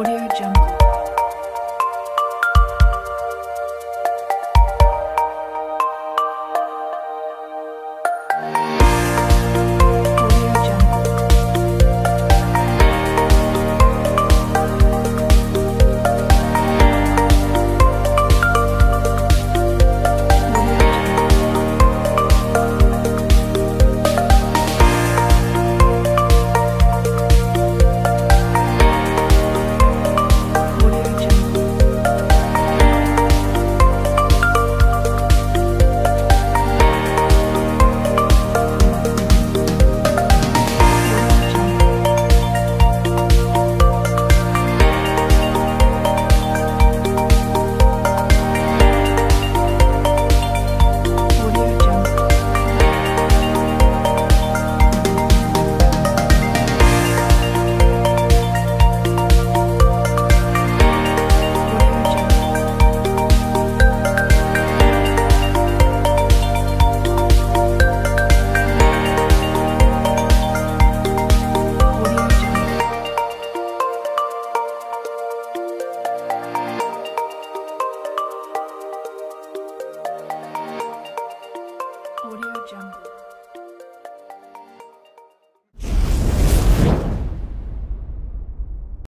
Audio Jungle. Audio Jungle.